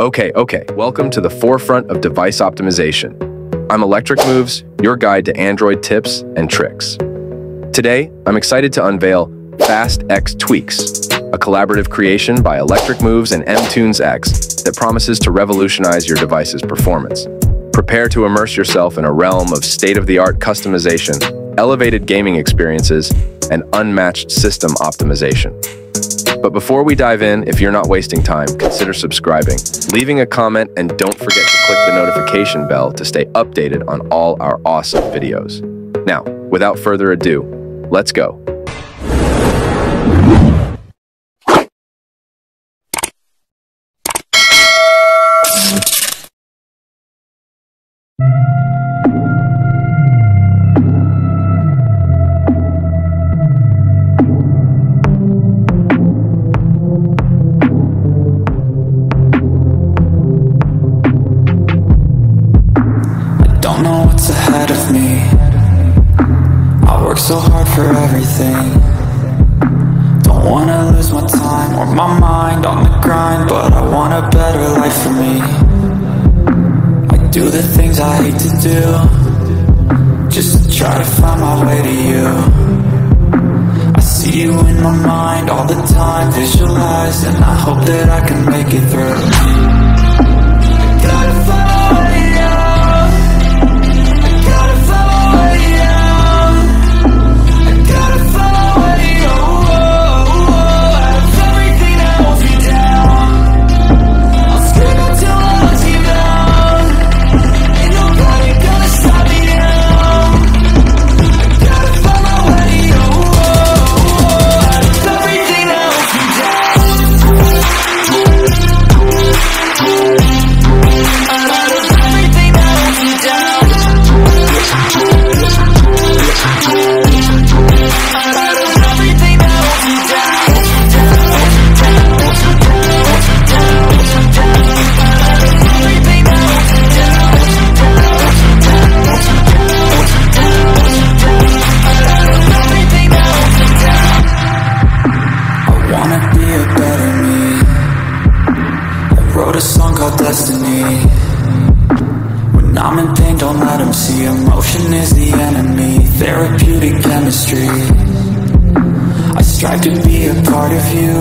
Okay, okay, welcome to the forefront of device optimization. I'm Electric Moves, your guide to Android tips and tricks. Today, I'm excited to unveil Fast X Tweaks, a collaborative creation by Electric Moves and MTunes X that promises to revolutionize your device's performance. Prepare to immerse yourself in a realm of state-of-the-art customization, elevated gaming experiences, and unmatched system optimization. But before we dive in, if you're not wasting time, consider subscribing, leaving a comment, and don't forget to click the notification bell to stay updated on all our awesome videos. Now, without further ado, let's go. Do the things I hate to do. Just to try to find my way to you. I see you in my mind all the time Visualize and I hope that I can make it through I'm in pain, don't let them see. Emotion is the enemy. Therapeutic chemistry. I strive to be a part of you.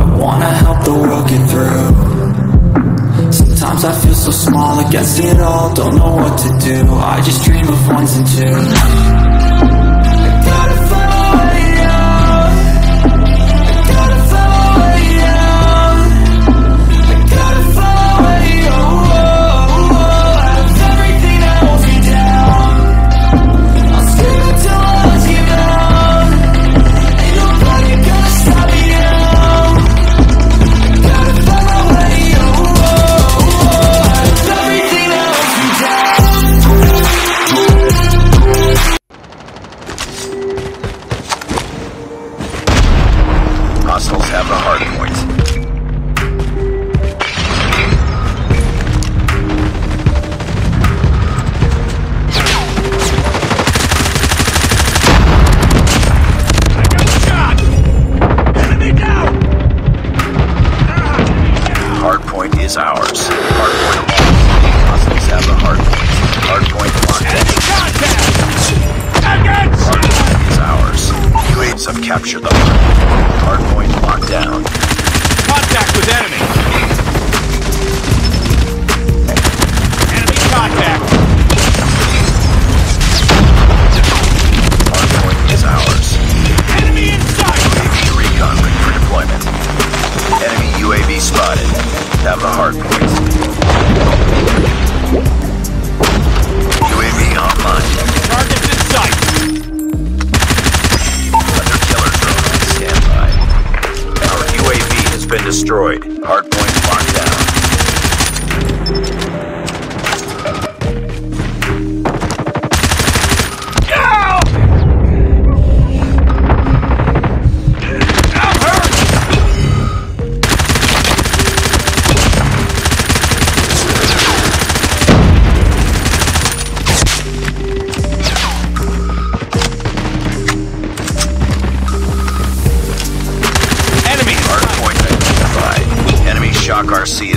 I wanna help the world get through. Sometimes I feel so small against it all. Don't know what to do. I just dream of ones and twos Hostiles have the hard point. Hard point is ours. Destroyed. Enemy.